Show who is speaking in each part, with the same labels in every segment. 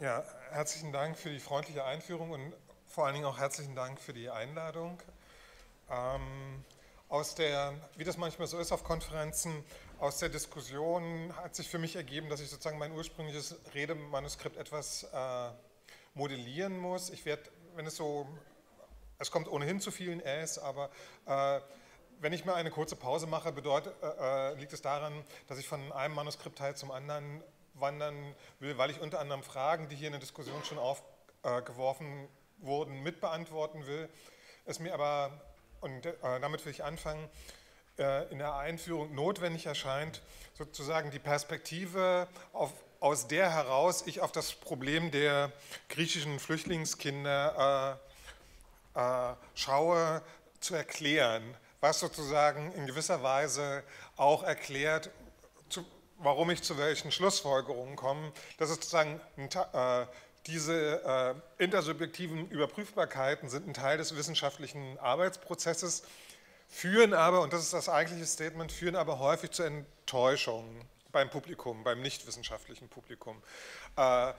Speaker 1: Ja, herzlichen Dank für die freundliche Einführung und vor allen Dingen auch herzlichen Dank für die Einladung. Ähm, aus der, wie das manchmal so ist auf Konferenzen, aus der Diskussion hat sich für mich ergeben, dass ich sozusagen mein ursprüngliches Redemanuskript etwas äh, modellieren muss. Ich werde, wenn es so, es kommt ohnehin zu vielen Äs, aber äh, wenn ich mir eine kurze Pause mache, bedeutet, äh, äh liegt es daran, dass ich von einem Manuskriptteil zum anderen wandern will, weil ich unter anderem Fragen, die hier in der Diskussion schon aufgeworfen wurden, mitbeantworten will. Es mir aber, und äh, damit will ich anfangen, äh, in der Einführung notwendig erscheint, sozusagen die Perspektive, auf, aus der heraus ich auf das Problem der griechischen Flüchtlingskinder äh, äh, schaue, zu erklären, was sozusagen in gewisser Weise auch erklärt, zu, warum ich zu welchen Schlussfolgerungen komme. Das ist sozusagen äh, diese äh, intersubjektiven Überprüfbarkeiten sind ein Teil des wissenschaftlichen Arbeitsprozesses, führen aber, und das ist das eigentliche Statement, führen aber häufig zu Enttäuschungen beim Publikum, beim nichtwissenschaftlichen Publikum. Äh,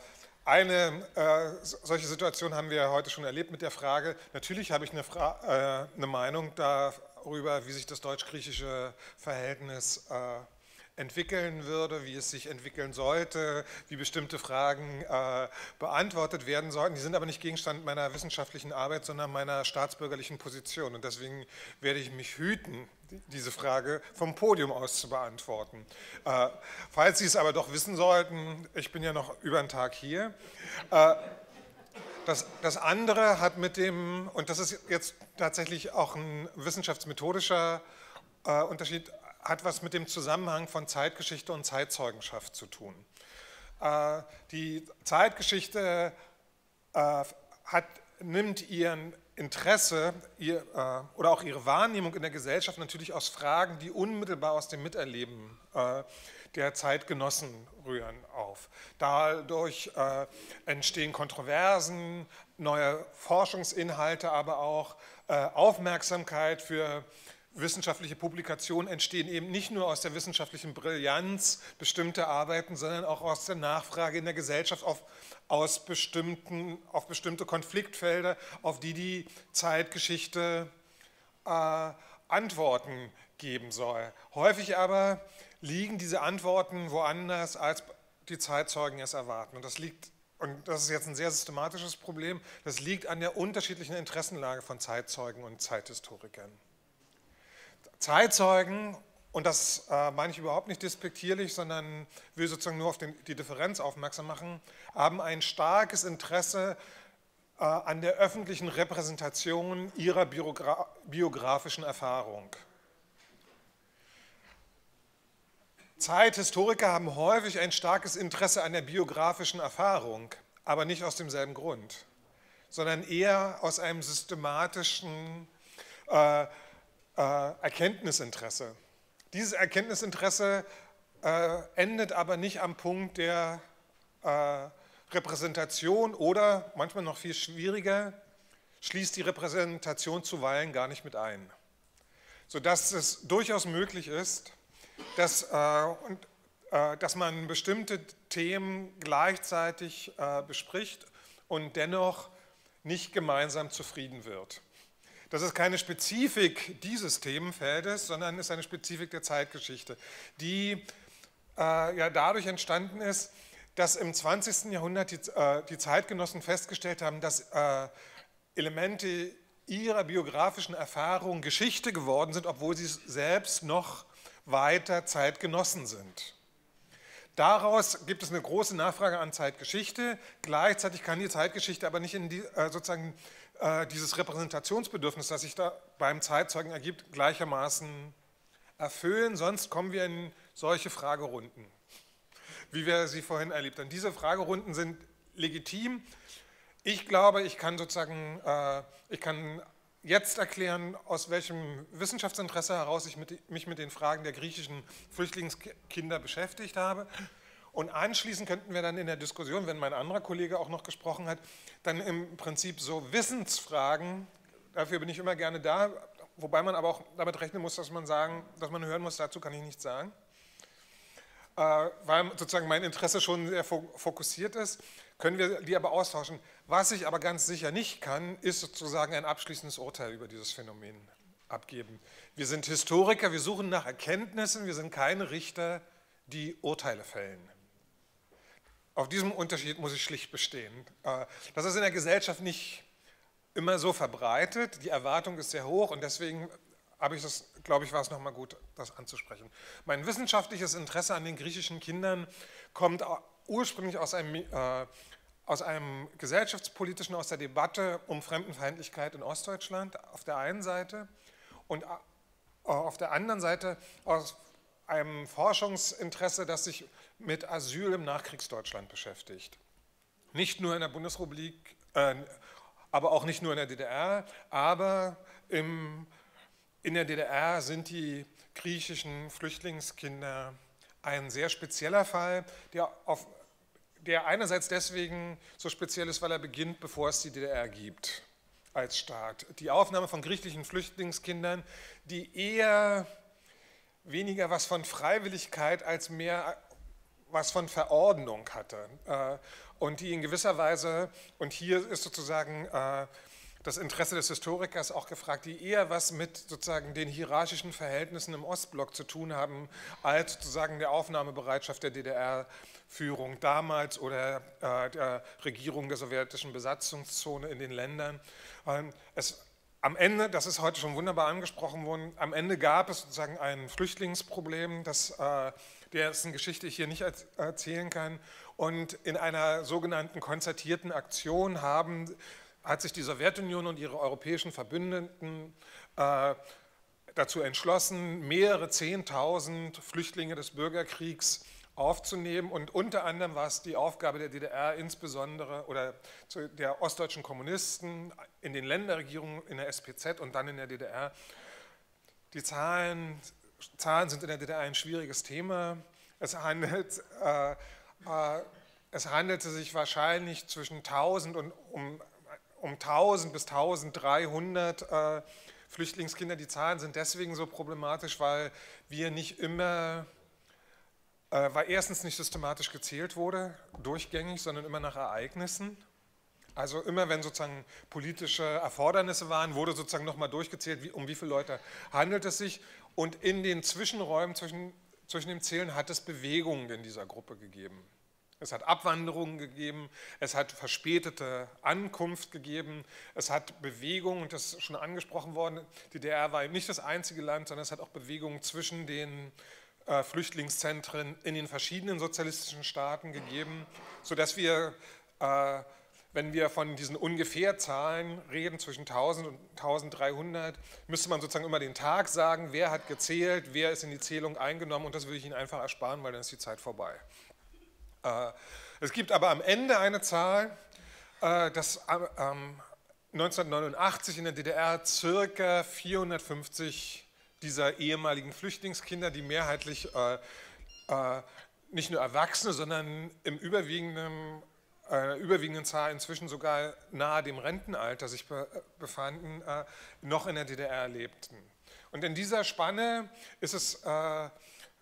Speaker 1: eine äh, solche Situation haben wir heute schon erlebt mit der Frage, natürlich habe ich eine, Fra äh, eine Meinung darüber, wie sich das deutsch-griechische Verhältnis äh, entwickeln würde, wie es sich entwickeln sollte, wie bestimmte Fragen äh, beantwortet werden sollten. Die sind aber nicht Gegenstand meiner wissenschaftlichen Arbeit, sondern meiner staatsbürgerlichen Position. Und deswegen werde ich mich hüten, diese Frage vom Podium aus zu beantworten. Äh, falls Sie es aber doch wissen sollten, ich bin ja noch über einen Tag hier. Äh, das, das, andere hat mit dem, und das ist jetzt tatsächlich auch ein wissenschaftsmethodischer äh, Unterschied, hat was mit dem Zusammenhang von Zeitgeschichte und Zeitzeugenschaft zu tun. Äh, die Zeitgeschichte äh, hat, nimmt ihren Interesse ihr, äh, oder auch ihre Wahrnehmung in der Gesellschaft natürlich aus Fragen, die unmittelbar aus dem Miterleben der Zeitgenossen rühren, auf. Dadurch entstehen Kontroversen, neue Forschungsinhalte, aber auch Aufmerksamkeit für wissenschaftliche Publikationen entstehen eben nicht nur aus der wissenschaftlichen Brillanz bestimmter Arbeiten, sondern auch aus der Nachfrage in der Gesellschaft auf, aus bestimmten, auf bestimmte Konfliktfelder, auf die die Zeitgeschichte äh, Antworten geben soll. Häufig aber liegen diese Antworten woanders, als die Zeitzeugen es erwarten. Und das liegt und das ist jetzt ein sehr systematisches Problem, das liegt an der unterschiedlichen Interessenlage von Zeitzeugen und Zeithistorikern. Zeitzeugen, und das äh, meine ich überhaupt nicht despektierlich, sondern will sozusagen nur auf den, die Differenz aufmerksam machen, haben ein starkes Interesse äh, an der öffentlichen Repräsentation ihrer Biogra biografischen Erfahrung. Zeithistoriker haben häufig ein starkes Interesse an der biografischen Erfahrung, aber nicht aus demselben Grund, sondern eher aus einem systematischen äh, äh, Erkenntnisinteresse. Dieses Erkenntnisinteresse äh, endet aber nicht am Punkt der äh, Repräsentation oder, manchmal noch viel schwieriger, schließt die Repräsentation zuweilen gar nicht mit ein. Sodass es durchaus möglich ist, dass, äh, und, äh, dass man bestimmte Themen gleichzeitig äh, bespricht und dennoch nicht gemeinsam zufrieden wird. Das ist keine Spezifik dieses Themenfeldes, sondern ist eine Spezifik der Zeitgeschichte, die äh, ja dadurch entstanden ist, dass im 20. Jahrhundert die, äh, die Zeitgenossen festgestellt haben, dass äh, Elemente ihrer biografischen Erfahrung Geschichte geworden sind, obwohl sie selbst noch weiter Zeitgenossen sind. Daraus gibt es eine große Nachfrage an Zeitgeschichte. Gleichzeitig kann die Zeitgeschichte aber nicht in die, äh, sozusagen äh, dieses Repräsentationsbedürfnis, das sich da beim Zeitzeugen ergibt, gleichermaßen erfüllen. Sonst kommen wir in solche Fragerunden, wie wir sie vorhin erlebt haben. Diese Fragerunden sind legitim. Ich glaube, ich kann sozusagen, äh, ich kann jetzt erklären, aus welchem Wissenschaftsinteresse heraus ich mich mit den Fragen der griechischen Flüchtlingskinder beschäftigt habe. Und anschließend könnten wir dann in der Diskussion, wenn mein anderer Kollege auch noch gesprochen hat, dann im Prinzip so Wissensfragen, dafür bin ich immer gerne da, wobei man aber auch damit rechnen muss, dass man sagen, dass man hören muss, dazu kann ich nichts sagen, äh, weil sozusagen mein Interesse schon sehr fokussiert ist, können wir die aber austauschen. Was ich aber ganz sicher nicht kann, ist sozusagen ein abschließendes Urteil über dieses Phänomen abgeben. Wir sind Historiker, wir suchen nach Erkenntnissen, wir sind keine Richter, die Urteile fällen. Auf diesem Unterschied muss ich schlicht bestehen. Äh, das ist in der Gesellschaft nicht immer so verbreitet, die Erwartung ist sehr hoch und deswegen habe ich das, glaube ich, war es nochmal gut, das anzusprechen. Mein wissenschaftliches Interesse an den griechischen Kindern kommt ursprünglich aus einem, äh, aus einem gesellschaftspolitischen, aus der Debatte um Fremdenfeindlichkeit in Ostdeutschland auf der einen Seite und auf der anderen Seite aus einem Forschungsinteresse, das sich mit Asyl im Nachkriegsdeutschland beschäftigt. Nicht nur in der Bundesrepublik, äh, aber auch nicht nur in der DDR, aber im, in der DDR sind die griechischen Flüchtlingskinder ein sehr spezieller Fall, der, auf, der einerseits deswegen so speziell ist, weil er beginnt, bevor es die DDR gibt als Staat. Die Aufnahme von griechischen Flüchtlingskindern, die eher weniger was von Freiwilligkeit als mehr was von Verordnung hatte äh, und die in gewisser Weise, und hier ist sozusagen äh, das Interesse des Historikers auch gefragt, die eher was mit sozusagen den hierarchischen Verhältnissen im Ostblock zu tun haben, als sozusagen der Aufnahmebereitschaft der DDR-Führung damals oder äh, der Regierung der sowjetischen Besatzungszone in den Ländern. Ähm, es, am Ende, das ist heute schon wunderbar angesprochen worden, am Ende gab es sozusagen ein Flüchtlingsproblem, das dessen Geschichte ich hier nicht erzählen kann. Und in einer sogenannten konzertierten Aktion haben, hat sich die Sowjetunion und ihre europäischen Verbündeten äh, dazu entschlossen, mehrere Zehntausend Flüchtlinge des Bürgerkriegs aufzunehmen. Und unter anderem war es die Aufgabe der DDR, insbesondere oder der ostdeutschen Kommunisten in den Länderregierungen, in der SPZ und dann in der DDR, die Zahlen Zahlen sind in der DDR ein schwieriges Thema. Es, handelt, äh, äh, es handelte sich wahrscheinlich zwischen 1000 und um, um 1000 bis 1300 äh, Flüchtlingskinder. Die Zahlen sind deswegen so problematisch, weil wir nicht immer, äh, weil erstens nicht systematisch gezählt wurde, durchgängig, sondern immer nach Ereignissen. Also immer wenn sozusagen politische Erfordernisse waren, wurde sozusagen nochmal durchgezählt, wie, um wie viele Leute handelt es sich. Und in den Zwischenräumen zwischen, zwischen dem Zählen hat es Bewegungen in dieser Gruppe gegeben. Es hat Abwanderungen gegeben, es hat verspätete Ankunft gegeben, es hat Bewegungen, und das ist schon angesprochen worden, die DDR war nicht das einzige Land, sondern es hat auch Bewegungen zwischen den äh, Flüchtlingszentren in den verschiedenen sozialistischen Staaten gegeben, sodass wir äh, wenn wir von diesen ungefähr Zahlen reden, zwischen 1000 und 1300, müsste man sozusagen immer den Tag sagen, wer hat gezählt, wer ist in die Zählung eingenommen und das würde ich Ihnen einfach ersparen, weil dann ist die Zeit vorbei. Äh, es gibt aber am Ende eine Zahl, äh, dass 1989 in der DDR circa 450 dieser ehemaligen Flüchtlingskinder, die mehrheitlich äh, nicht nur Erwachsene, sondern im überwiegenden einer überwiegenden Zahl inzwischen sogar nahe dem Rentenalter sich befanden, äh, noch in der DDR lebten. Und in dieser Spanne ist es äh,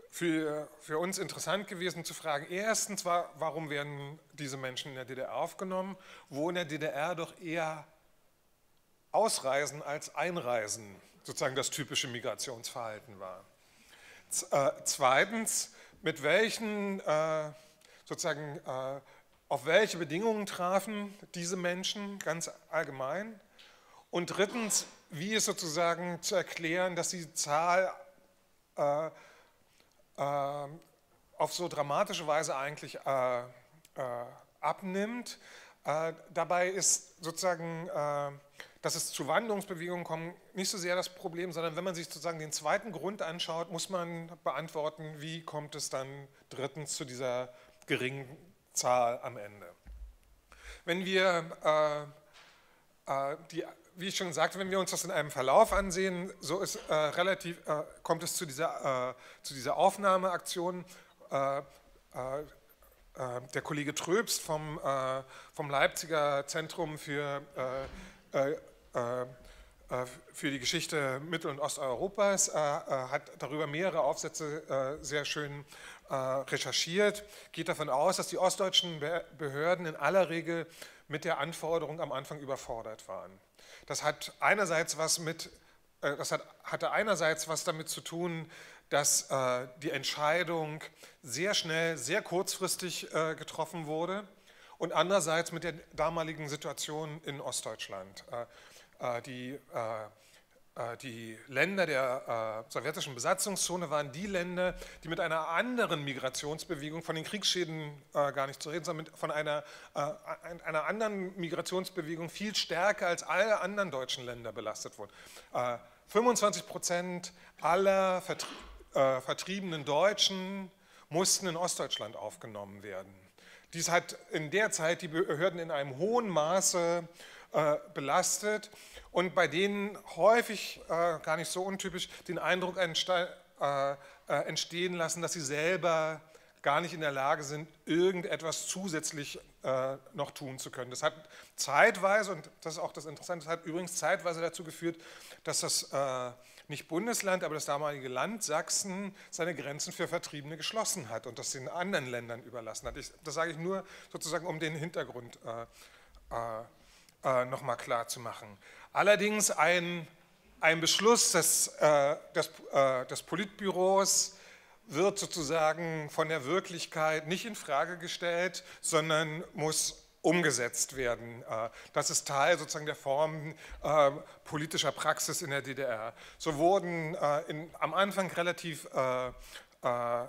Speaker 1: für, für uns interessant gewesen zu fragen, erstens, warum werden diese Menschen in der DDR aufgenommen, wo in der DDR doch eher Ausreisen als Einreisen sozusagen das typische Migrationsverhalten war. Äh, zweitens, mit welchen sozusagen auf welche Bedingungen trafen diese Menschen ganz allgemein? Und drittens, wie ist sozusagen zu erklären, dass die Zahl äh, äh, auf so dramatische Weise eigentlich äh, äh abnimmt? Äh, dabei ist sozusagen, äh, dass es zu Wanderungsbewegungen kommt, nicht so sehr das Problem, sondern wenn man sich sozusagen den zweiten Grund anschaut, muss man beantworten, wie kommt es dann drittens zu dieser geringen Zahl am Ende. Wenn wir, äh, äh, die, wie ich schon sagte, wenn wir uns das in einem Verlauf ansehen, so ist, äh, relativ, äh, kommt es zu dieser, äh, zu dieser Aufnahmeaktion. Äh, der Kollege Tröbst vom, vom Leipziger Zentrum für für die Geschichte Mittel- und Osteuropas, hat darüber mehrere Aufsätze sehr schön recherchiert, geht davon aus, dass die ostdeutschen Behörden in aller Regel mit der Anforderung am Anfang überfordert waren. Das hat einerseits was mit, das hat, hatte einerseits was damit zu tun, dass die Entscheidung sehr schnell, sehr kurzfristig getroffen wurde und andererseits mit der damaligen Situation in Ostdeutschland. Äh, äh, die, äh, die Länder der sowjetischen Besatzungszone waren die Länder, die mit einer anderen Migrationsbewegung, von den Kriegsschäden gar nicht zu reden, sondern von einer, einer anderen Migrationsbewegung viel stärker als alle anderen deutschen Länder belastet wurden. 25 Prozent aller vertriebenen Deutschen mussten in Ostdeutschland aufgenommen werden. Dies hat in der Zeit die Behörden in einem hohen Maße äh, belastet und bei denen häufig, äh, gar nicht so untypisch, den Eindruck äh, entstehen lassen, dass sie selber gar nicht in der Lage sind, irgendetwas zusätzlich noch tun zu können. Das hat zeitweise, und das ist auch das Interessante, das hat übrigens zeitweise dazu geführt, dass das nicht Bundesland, aber das damalige Land Sachsen seine Grenzen für Vertriebene geschlossen hat und das den anderen Ländern überlassen hat. Ich, das sage ich nur sozusagen, um den Hintergrund äh, äh, äh nochmal klar zu machen. Allerdings ein, ein Beschluss des, äh, des, äh, des Politbüros wird sozusagen von der Wirklichkeit nicht in Frage gestellt, sondern muss umgesetzt werden. Äh, das ist Teil sozusagen der Form äh, politischer Praxis in der DDR. So wurden äh, in, am Anfang relativ äh,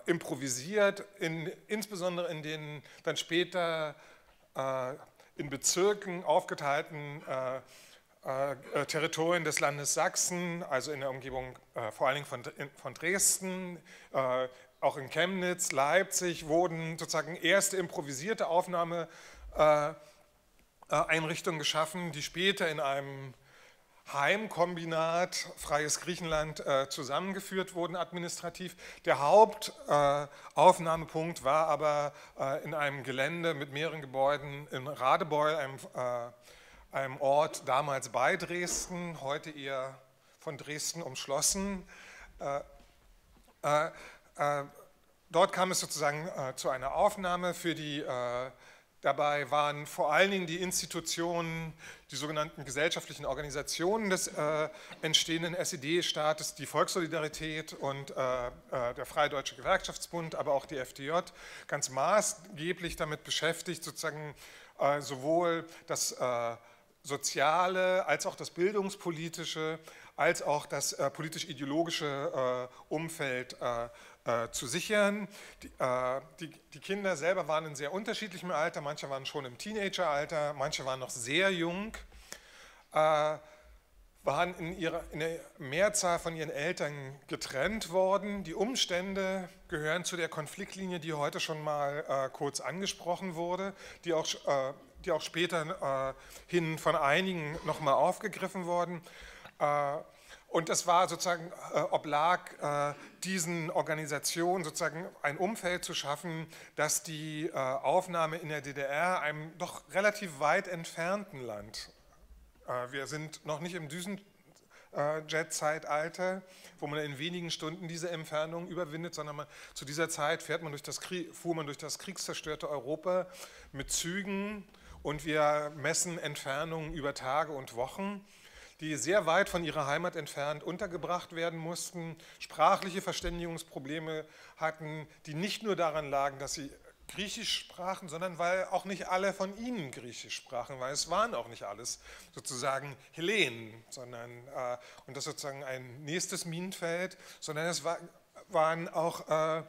Speaker 1: improvisiert, in, insbesondere in den dann später in Bezirken aufgeteilten Territorien des Landes Sachsen, also in der Umgebung vor allen Dingen von, von Dresden, auch in Chemnitz, Leipzig, wurden sozusagen erste improvisierte Aufnahme äh, äh, geschaffen, die später in einem Heimkombinat Freies Griechenland äh, zusammengeführt wurden administrativ. Der Hauptaufnahmepunkt war aber in einem Gelände mit mehreren Gebäuden in Radebeul, einem, einem Ort damals bei Dresden, heute eher von Dresden umschlossen. Dort kam es sozusagen zu einer Aufnahme für die Dabei waren vor allen Dingen die Institutionen, die sogenannten gesellschaftlichen Organisationen des äh, entstehenden SED-Staates, die Volkssolidarität und äh, äh, der Freie Deutsche Gewerkschaftsbund, aber auch die FDJ, ganz maßgeblich damit beschäftigt, sozusagen äh, sowohl das äh, soziale als auch das bildungspolitische als auch das äh, politisch-ideologische Umfeld äh, zu sichern. Die, äh, die, die, Kinder selber waren in sehr unterschiedlichem Alter, manche waren schon im Teenageralter, manche waren noch sehr jung, äh, waren in, ihrer, in der Mehrzahl von ihren Eltern getrennt worden. Die Umstände gehören zu der Konfliktlinie, die heute schon mal äh, kurz angesprochen wurde, die auch, äh, die auch später äh, hin von einigen nochmal aufgegriffen wurden. Und es war sozusagen, äh, oblag äh, diesen Organisationen sozusagen ein Umfeld zu schaffen, das die äh, Aufnahme in der DDR, einem doch relativ weit entfernten Land, äh, wir sind noch nicht im Düsenjet-Zeitalter, wo man in wenigen Stunden diese Entfernung überwindet, sondern man, zu dieser Zeit fährt man durch das Krieg, fuhr man durch das kriegszerstörte Europa mit Zügen und wir messen Entfernungen über Tage und Wochen die sehr weit von ihrer Heimat entfernt untergebracht werden mussten, sprachliche Verständigungsprobleme hatten, die nicht nur daran lagen, dass sie Griechisch sprachen, sondern weil auch nicht alle von ihnen Griechisch sprachen, weil es waren auch nicht alles sozusagen Hellenen, sondern, äh, und das sozusagen ein nächstes Minenfeld, sondern es war, waren auch, äh, äh,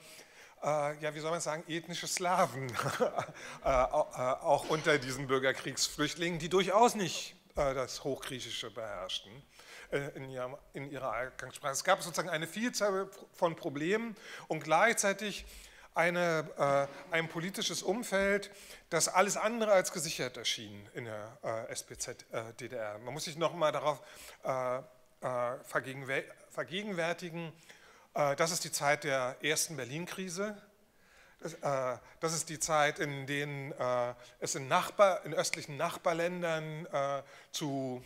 Speaker 1: ja, wie soll man sagen, ethnische Slawen, äh, äh, auch unter diesen Bürgerkriegsflüchtlingen, die durchaus nicht das Hochgriechische beherrschten äh, in ihrer, in ihrer Alltagssprache. Es gab sozusagen eine Vielzahl von Problemen und gleichzeitig eine, äh, ein politisches Umfeld, das alles andere als gesichert erschien in der äh, SPZ-DDR. Äh, Man muss sich noch mal darauf äh, vergegenwärtigen, das ist die Zeit der ersten Berlin-Krise, äh, das ist die Zeit, in der äh, es in, Nachbar, in östlichen Nachbarländern äh, zu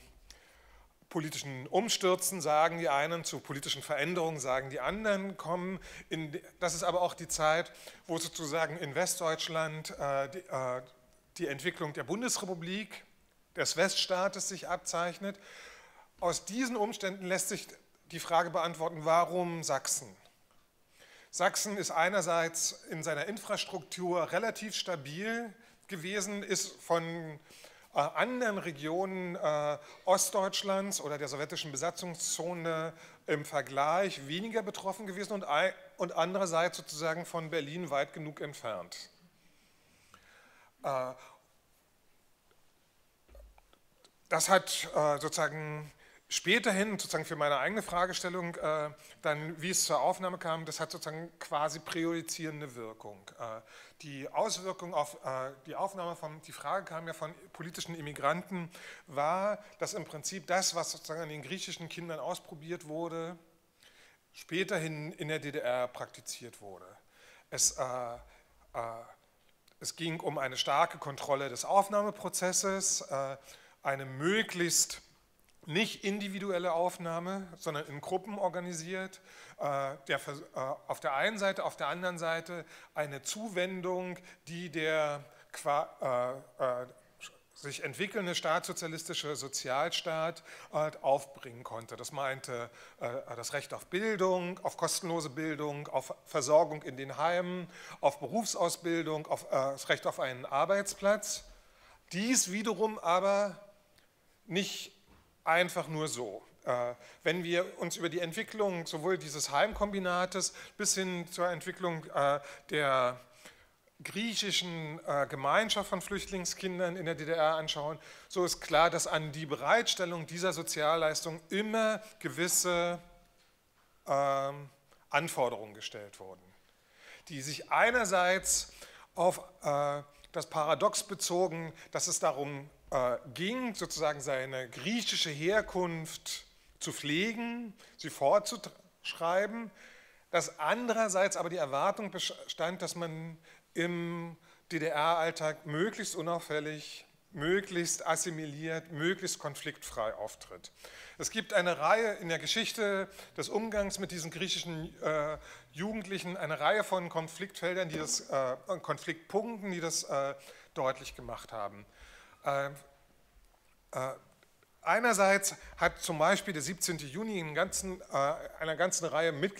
Speaker 1: politischen Umstürzen, sagen die einen, zu politischen Veränderungen, sagen die anderen, kommen. In, das ist aber auch die Zeit, wo sozusagen in Westdeutschland äh, die, äh, die Entwicklung der Bundesrepublik, des Weststaates sich abzeichnet. Aus diesen Umständen lässt sich die Frage beantworten, warum Sachsen? Sachsen ist einerseits in seiner Infrastruktur relativ stabil gewesen, ist von äh, anderen Regionen äh, Ostdeutschlands oder der sowjetischen Besatzungszone im Vergleich weniger betroffen gewesen und, und andererseits sozusagen von Berlin weit genug entfernt. Äh, das hat äh, sozusagen Späterhin, sozusagen für meine eigene Fragestellung, äh, dann, wie es zur Aufnahme kam, das hat sozusagen quasi präjudizierende Wirkung. Äh, die Auswirkung auf äh, die Aufnahme von, die Frage kam ja von politischen Immigranten, war, dass im Prinzip das, was sozusagen an den griechischen Kindern ausprobiert wurde, späterhin in der DDR praktiziert wurde. Es, äh, äh, es ging um eine starke Kontrolle des Aufnahmeprozesses, äh, eine möglichst nicht individuelle Aufnahme, sondern in Gruppen organisiert. Äh, der, äh, auf der einen Seite, auf der anderen Seite eine Zuwendung, die der äh, sich entwickelnde staatssozialistische Sozialstaat aufbringen konnte. Das meinte das Recht auf Bildung, auf kostenlose Bildung, auf Versorgung in den Heimen, auf Berufsausbildung, auf das Recht auf einen Arbeitsplatz. Dies wiederum aber nicht einfach nur so. Äh, wenn wir uns über die Entwicklung sowohl dieses Heimkombinates bis hin zur Entwicklung äh, der griechischen äh, Gemeinschaft von Flüchtlingskindern in der DDR anschauen, so ist klar, dass an die Bereitstellung dieser Sozialleistung immer gewisse ähm, Anforderungen gestellt wurden, die sich einerseits auf das Paradox bezogen, dass es darum äh, ging, sozusagen seine griechische Herkunft zu pflegen, sie fortzuschreiben, dass andererseits aber die Erwartung bestand, dass man im DDR-Alltag möglichst unauffällig, möglichst assimiliert, möglichst konfliktfrei auftritt. Es gibt eine Reihe in der Geschichte des Umgangs mit diesen griechischen äh, Jugendlichen, eine Reihe von Konfliktfeldern, die das, äh, Konfliktpunkten, die das äh, deutlich gemacht haben. Äh, äh, einerseits hat zum Beispiel der 17. Juni ganzen, äh, einer ganzen Reihe mit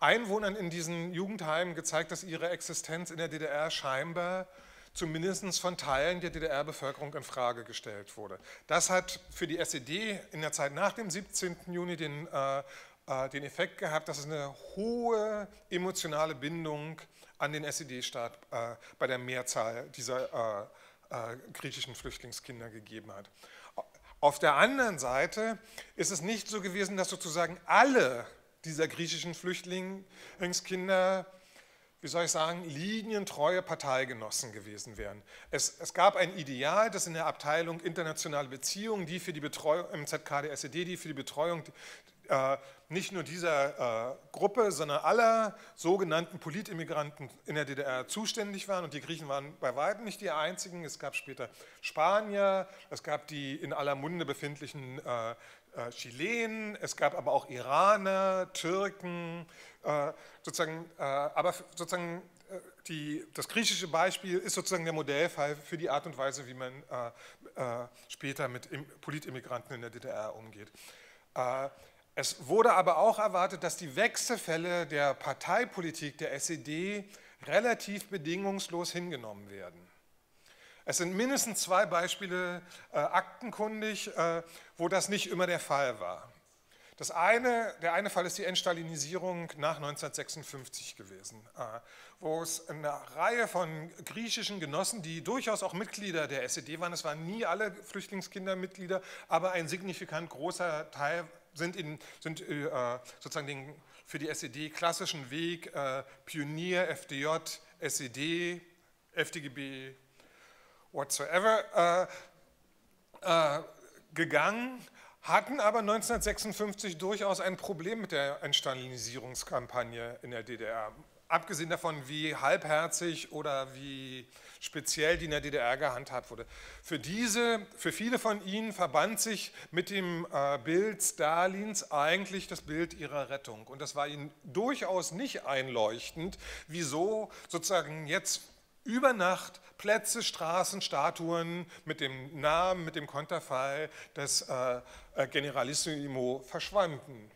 Speaker 1: Einwohnern in diesen Jugendheimen gezeigt, dass ihre Existenz in der DDR scheinbar zumindest von Teilen der DDR-Bevölkerung in Frage gestellt wurde. Das hat für die SED in der Zeit nach dem 17. Juni den, äh, den Effekt gehabt, dass es eine hohe emotionale Bindung an den SED-Staat äh, bei der Mehrzahl dieser äh, äh, griechischen Flüchtlingskinder gegeben hat. Auf der anderen Seite ist es nicht so gewesen, dass sozusagen alle dieser griechischen Flüchtlingskinder, wie soll ich sagen, linientreue Parteigenossen gewesen wären. Es, es, gab ein Ideal, das in der Abteilung internationale Beziehungen, die für die Betreuung im ZK der SED, die für die Betreuung äh, nicht nur dieser äh, Gruppe, sondern aller sogenannten Politimmigranten in der DDR zuständig waren. Und die Griechen waren bei weitem nicht die einzigen. Es gab später Spanier, es gab die in aller Munde befindlichen äh, äh, Chilenen, es gab aber auch Iraner, Türken, äh, sozusagen, äh, aber sozusagen die, das griechische Beispiel ist sozusagen der Modellfall für die Art und Weise, wie man später mit Politimmigranten in der DDR umgeht. Es wurde aber auch erwartet, dass die Wechselfälle der Parteipolitik der SED relativ bedingungslos hingenommen werden. Es sind mindestens zwei Beispiele äh, aktenkundig, äh, wo das nicht immer der Fall war. Das eine, der eine Fall ist die Entstalinisierung nach 1956 gewesen, äh, wo es eine Reihe von griechischen Genossen, die durchaus auch Mitglieder der SED waren, es waren nie alle Flüchtlingskinder Mitglieder, aber ein signifikant großer Teil sind, in, sind äh, sozusagen den für die SED klassischen Weg äh, Pionier, FDJ, SED, FDGB, whatsoever äh, äh, gegangen, hatten aber 1956 durchaus ein Problem mit der Entstalinisierungskampagne in der DDR. Abgesehen davon, wie halbherzig oder wie speziell die in der DDR gehandhabt wurde. Für diese, für viele von ihnen verband sich mit dem äh, Bild Stalins eigentlich das Bild ihrer Rettung. Und das war ihnen durchaus nicht einleuchtend, wieso sozusagen jetzt über Nacht Plätze, Straßen, Statuen mit dem Namen, mit dem Konterfei des äh, äh Generalissimo verschwanden.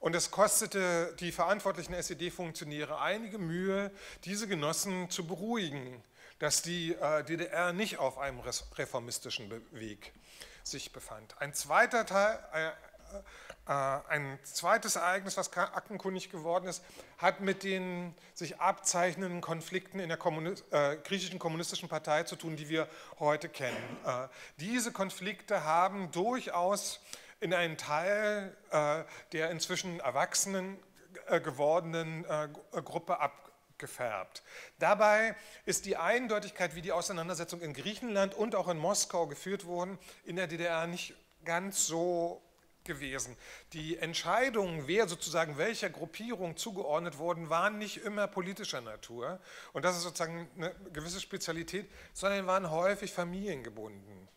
Speaker 1: Und es kostete die verantwortlichen SED-Funktionäre einige Mühe, diese Genossen zu beruhigen, dass die äh, DDR nicht auf einem reformistischen Weg sich befand. Ein, zweiter Teil, äh, äh, ein zweites Ereignis, was aktenkundig geworden ist, hat mit den sich abzeichnenden Konflikten in der Kommunist, äh, griechischen kommunistischen Partei zu tun, die wir heute kennen. Diese Konflikte haben durchaus in einen Teil äh, der inzwischen erwachsenen äh, gewordenen äh, Gruppe abgefärbt. Dabei ist die Eindeutigkeit, wie die Auseinandersetzung in Griechenland und auch in Moskau geführt wurden, in der DDR nicht ganz so gewesen. Die Entscheidungen, wer sozusagen welcher Gruppierung zugeordnet wurden, waren nicht immer politischer Natur. Und das ist sozusagen eine gewisse Spezialität, sondern waren häufig familiengebunden.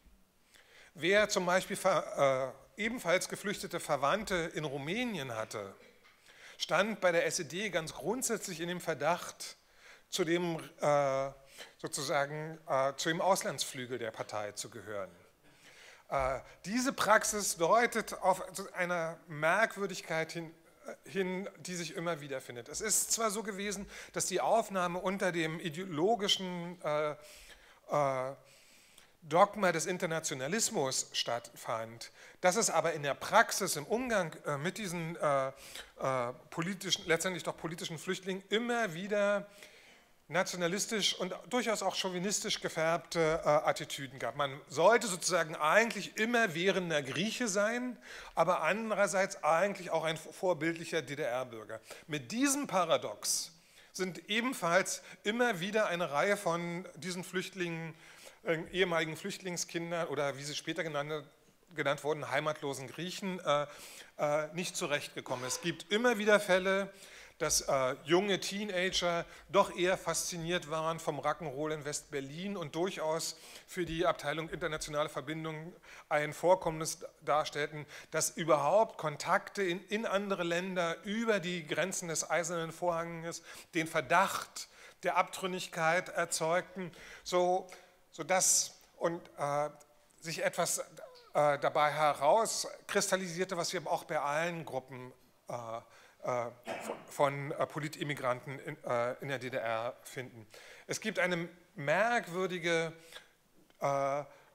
Speaker 1: Wer zum Beispiel äh, ebenfalls geflüchtete Verwandte in Rumänien hatte, stand bei der SED ganz grundsätzlich in dem Verdacht, zu dem, äh, sozusagen, äh, zu dem Auslandsflügel der Partei zu gehören. Äh, diese Praxis deutet auf eine Merkwürdigkeit hin, äh, hin, die sich immer wieder findet. Es ist zwar so gewesen, dass die Aufnahme unter dem ideologischen äh, äh Dogma des Internationalismus stattfand. Dass es aber in der Praxis, im Umgang äh, mit diesen äh, äh, politischen, letztendlich doch politischen Flüchtlingen immer wieder nationalistisch und durchaus auch chauvinistisch gefärbte äh, Attitüden gab. Man sollte sozusagen eigentlich immer währender Grieche sein, aber andererseits eigentlich auch ein vorbildlicher DDR-Bürger. Mit diesem Paradox sind ebenfalls immer wieder eine Reihe von diesen Flüchtlingen äh, ehemaligen Flüchtlingskindern oder wie sie später genannt, genannt wurden, heimatlosen Griechen, äh, äh, nicht zurechtgekommen. Es gibt immer wieder Fälle, dass äh, junge Teenager doch eher fasziniert waren vom Rock'n'Roll in West-Berlin und durchaus für die Abteilung internationale Verbindungen ein Vorkommnis darstellten, dass überhaupt Kontakte in, in andere Länder über die Grenzen des Eisernen Vorhanges den Verdacht der Abtrünnigkeit erzeugten. So sodass und, äh, sich etwas äh, dabei herauskristallisierte, was wir auch bei allen Gruppen äh, äh von äh, Politimmigranten in, äh, in, der DDR finden. Es gibt eine merkwürdige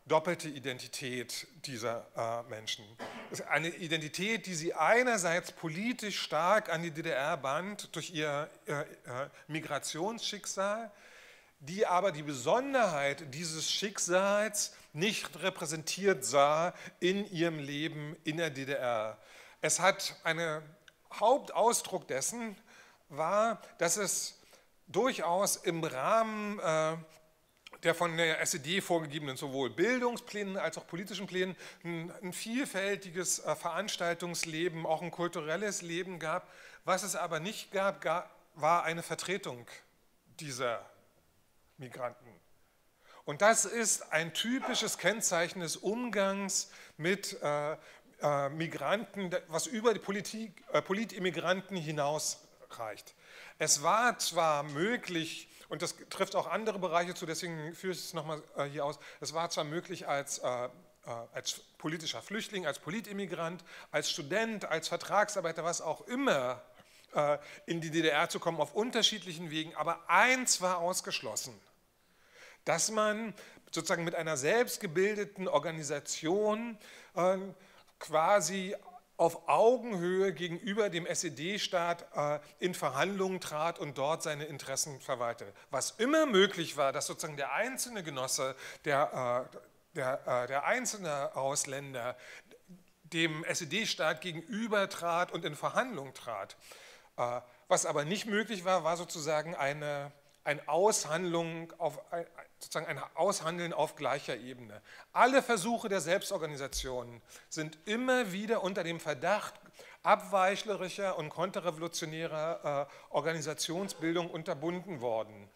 Speaker 1: doppelte Identität dieser Menschen. Eine Identität, die sie einerseits politisch stark an die DDR band durch ihr Migrationsschicksal, die aber die Besonderheit dieses Schicksals nicht repräsentiert sah in ihrem Leben in der DDR. Es hat einen Hauptausdruck dessen war, dass es durchaus im Rahmen äh, der von der SED vorgegebenen sowohl Bildungsplänen als auch politischen Plänen ein, vielfältiges äh, Veranstaltungsleben, auch ein kulturelles Leben gab. Was es aber nicht gab, gab war eine Vertretung dieser Migranten. Und das ist ein typisches Kennzeichen des Umgangs mit äh, äh, Migranten, was über die Politik, äh, Politimmigranten hinausreicht. Es war zwar möglich, und das trifft auch andere Bereiche zu, deswegen führe ich es nochmal äh, hier aus, es war zwar möglich als, äh, äh, als politischer Flüchtling, als Politimmigrant, als Student, als Vertragsarbeiter, was auch immer, in die DDR zu kommen, auf unterschiedlichen Wegen. Aber eins war ausgeschlossen, dass man sozusagen mit einer selbstgebildeten Organisation äh, quasi auf Augenhöhe gegenüber dem SED-Staat äh, in Verhandlungen trat und dort seine Interessen verwaltete. Was immer möglich war, dass sozusagen der einzelne Genosse, der, der, der einzelne Ausländer dem SED-Staat gegenüber trat und in Verhandlungen trat. Äh, was aber nicht möglich war, war sozusagen eine, eine Aushandlung auf, sozusagen ein Aushandeln auf gleicher Ebene. Alle Versuche der Selbstorganisation sind immer wieder unter dem Verdacht abweichlerischer und konterrevolutionärer äh, Organisationsbildung unterbunden worden.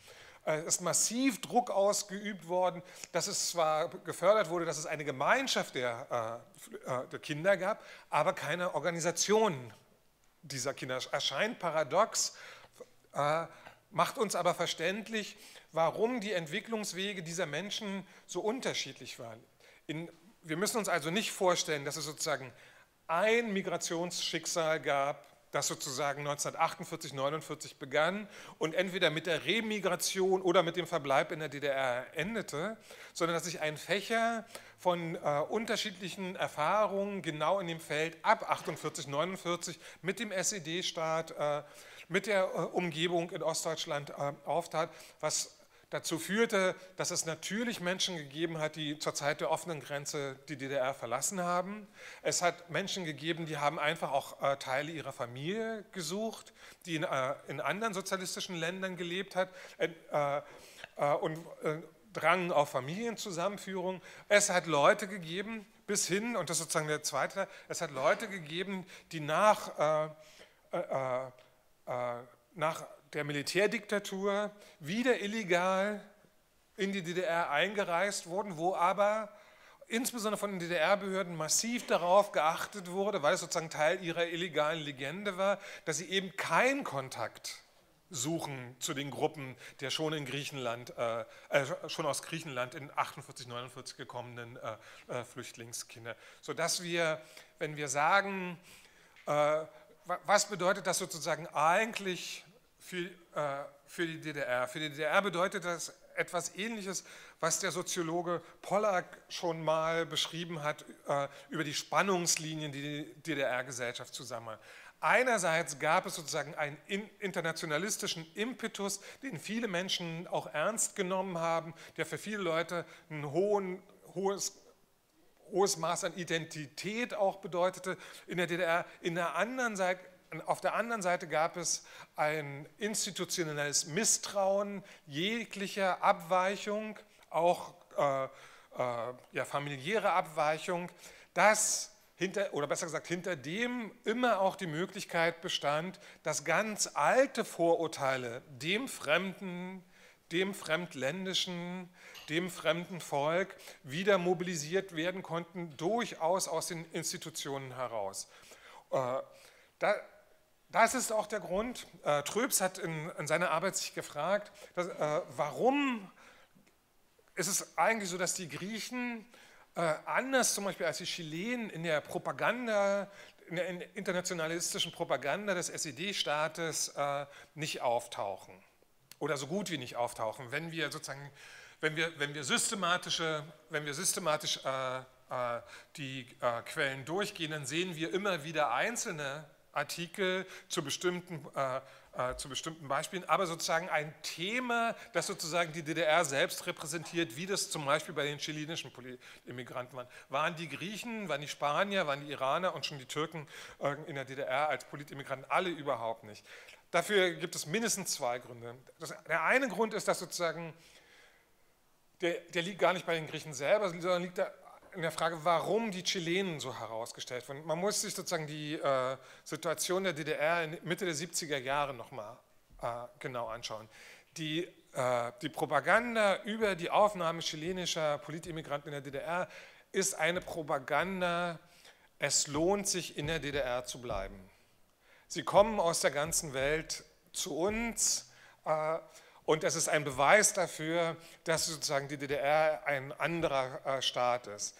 Speaker 1: Es ist massiv Druck ausgeübt worden, dass es zwar gefördert wurde, dass es eine Gemeinschaft der, äh, der Kinder gab, aber keine Organisation dieser Kinder. Erscheint paradox, äh, macht uns aber verständlich, warum die Entwicklungswege dieser Menschen so unterschiedlich waren. In, wir müssen uns also nicht vorstellen, dass es sozusagen ein Migrationsschicksal gab, das sozusagen 1948, 1949 begann und entweder mit der Remigration oder mit dem Verbleib in der DDR endete, sondern dass sich ein Fächer von äh, unterschiedlichen Erfahrungen genau in dem Feld ab 48, 49 mit dem SED-Staat, äh, mit der äh, Umgebung in Ostdeutschland äh, auftat, was dazu führte, dass es natürlich Menschen gegeben hat, die zur Zeit der offenen Grenze die DDR verlassen haben. Es hat Menschen gegeben, die haben einfach auch äh, Teile ihrer Familie gesucht, die in, äh, in anderen sozialistischen Ländern gelebt hat äh, äh und äh, drangen auf Familienzusammenführung. Es hat Leute gegeben, bis hin, und das ist sozusagen der zweite Teil, es hat Leute gegeben, die nach, äh, nach der Militärdiktatur wieder illegal in die DDR eingereist wurden, wo aber insbesondere von den DDR-Behörden massiv darauf geachtet wurde, weil es sozusagen Teil ihrer illegalen Legende war, dass sie eben keinen Kontakt suchen zu den Gruppen der schon in Griechenland, äh, äh, schon aus Griechenland in 48, 49 gekommenen äh, äh, Flüchtlingskinder. Sodass wir, wenn wir sagen, äh, was bedeutet das sozusagen eigentlich für, äh, für die DDR. Für die DDR bedeutet das etwas Ähnliches, was der Soziologe Pollack schon mal beschrieben hat äh, über die Spannungslinien, die die DDR-Gesellschaft zusammen. Einerseits gab es sozusagen einen internationalistischen Impetus, den viele Menschen auch ernst genommen haben, der für viele Leute ein hohen, hohes, hohes Maß an Identität auch bedeutete in der DDR. In der anderen Seite auf der anderen Seite gab es ein institutionelles Misstrauen jeglicher Abweichung, auch äh, äh, ja, familiäre Abweichung, dass hinter, oder besser gesagt, hinter dem immer auch die Möglichkeit bestand, dass ganz alte Vorurteile dem Fremden, dem Fremdländischen, dem fremden Volk wieder mobilisiert werden konnten, durchaus aus den Institutionen heraus. Äh, da, das ist auch der Grund, äh, Tröps hat in, in, seiner Arbeit sich gefragt, dass, äh, warum ist es eigentlich so, dass die Griechen äh, anders zum Beispiel als die Chilenen in der Propaganda, in der internationalistischen Propaganda des SED-Staates äh, nicht auftauchen oder so gut wie nicht auftauchen, wenn wir sozusagen, wenn wir, wenn wir systematische, wenn wir systematisch äh, äh, die Quellen durchgehen, dann sehen wir immer wieder einzelne Artikel zu bestimmten, äh, äh, zu bestimmten Beispielen, aber sozusagen ein Thema, das sozusagen die DDR selbst repräsentiert, wie das zum Beispiel bei den chilenischen Immigranten war. Waren die Griechen, waren die Spanier, waren die Iraner und schon die Türken äh, in der DDR als Politimmigranten alle überhaupt nicht. Dafür gibt es mindestens zwei Gründe. Das, der eine Grund ist, dass sozusagen der, der, liegt gar nicht bei den Griechen selber, sondern liegt da in der Frage, warum die Chilenen so herausgestellt wurden. Man muss sich sozusagen die äh, Situation der DDR in Mitte der 70er Jahre nochmal äh, genau anschauen. Die, äh, die Propaganda über die Aufnahme chilenischer Politimmigranten in der DDR ist eine Propaganda, es lohnt sich in der DDR zu bleiben. Sie kommen aus der ganzen Welt zu uns äh, und es ist ein Beweis dafür, dass sozusagen die DDR ein anderer äh, Staat ist.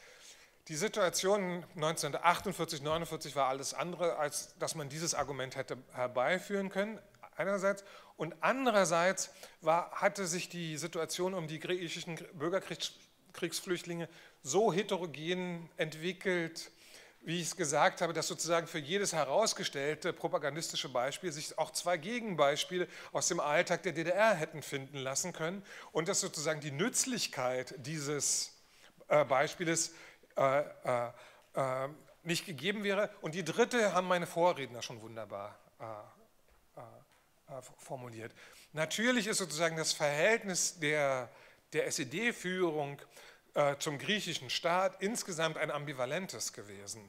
Speaker 1: Die Situation 1948, 1949 war alles andere, als dass man dieses Argument hätte herbeiführen können, einerseits. Und andererseits war, hatte sich die Situation um die griechischen Bürgerkriegsflüchtlinge so heterogen entwickelt, wie ich es gesagt habe, dass sozusagen für jedes herausgestellte propagandistische Beispiel sich auch zwei Gegenbeispiele aus dem Alltag der DDR hätten finden lassen können und dass sozusagen die Nützlichkeit dieses äh, Beispieles äh, äh, äh nicht gegeben wäre. Und die dritte haben meine Vorredner schon wunderbar äh, äh, formuliert. Natürlich ist sozusagen das Verhältnis der, der SED-Führung äh, zum griechischen Staat insgesamt ein ambivalentes gewesen.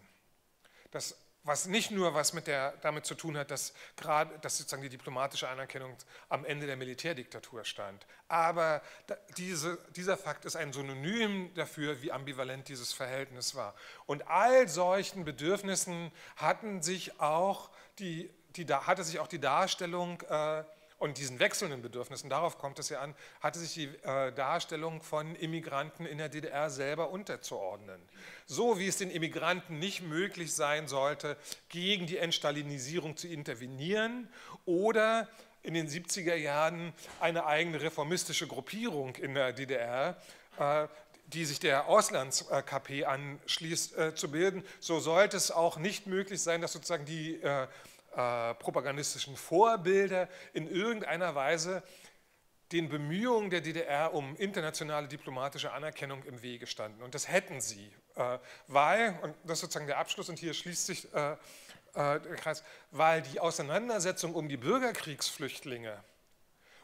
Speaker 1: Das was nicht nur was mit der, damit zu tun hat, dass gerade dass sozusagen die diplomatische Anerkennung am Ende der Militärdiktatur stand. Aber diese, dieser Fakt ist ein Synonym dafür, wie ambivalent dieses Verhältnis war. Und all solchen Bedürfnissen hatten sich auch die, die, hatte sich auch die Darstellung äh, und diesen wechselnden Bedürfnissen, darauf kommt es ja an, hatte sich die äh, Darstellung von Immigranten in der DDR selber unterzuordnen. So wie es den Immigranten nicht möglich sein sollte, gegen die Entstalinisierung zu intervenieren oder in den 70er Jahren eine eigene reformistische Gruppierung in der DDR, äh, die sich der Auslands-KP anschließt, äh, zu bilden, so sollte es auch nicht möglich sein, dass sozusagen die äh, propagandistischen Vorbilder in irgendeiner Weise den Bemühungen der DDR um internationale diplomatische Anerkennung im Wege standen. Und das hätten sie, äh, weil, und das ist sozusagen der Abschluss, und hier schließt sich äh, der Kreis, weil die Auseinandersetzung um die Bürgerkriegsflüchtlinge,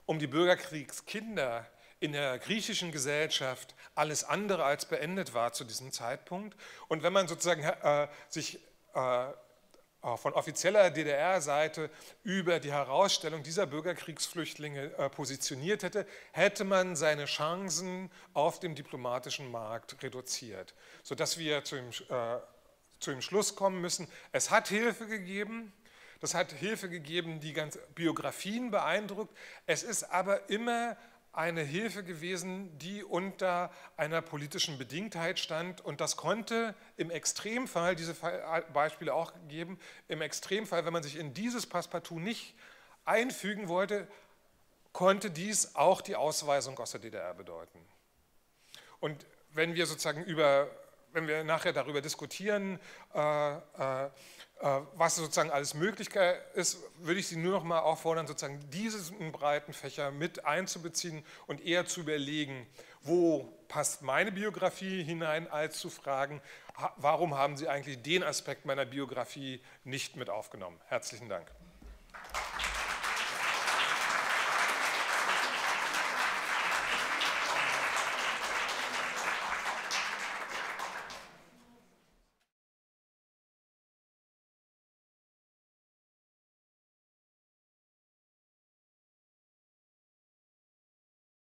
Speaker 1: um die Bürgerkriegskinder in der griechischen Gesellschaft alles andere als beendet war zu diesem Zeitpunkt. Und wenn man sozusagen äh, sich äh, von offizieller DDR-Seite über die Herausstellung dieser Bürgerkriegsflüchtlinge äh, positioniert hätte, hätte man seine Chancen auf dem diplomatischen Markt reduziert, sodass wir zu dem, äh, zu dem Schluss kommen müssen, es hat Hilfe gegeben, das hat Hilfe gegeben, die ganz Biografien beeindruckt, es ist aber immer eine Hilfe gewesen, die unter einer politischen Bedingtheit stand. Und das konnte im Extremfall, diese Beispiele auch gegeben, im Extremfall, wenn man sich in dieses Passepartout nicht einfügen wollte, konnte dies auch die Ausweisung aus der DDR bedeuten. Und wenn wir sozusagen über, wenn wir nachher darüber diskutieren, äh, äh, äh, was sozusagen alles möglich ist, würde ich Sie nur noch mal auffordern, sozusagen diesen breiten Fächer mit einzubeziehen und eher zu überlegen, wo passt meine Biografie hinein, als zu fragen, warum haben Sie eigentlich den Aspekt meiner Biografie nicht mit aufgenommen. Herzlichen Dank.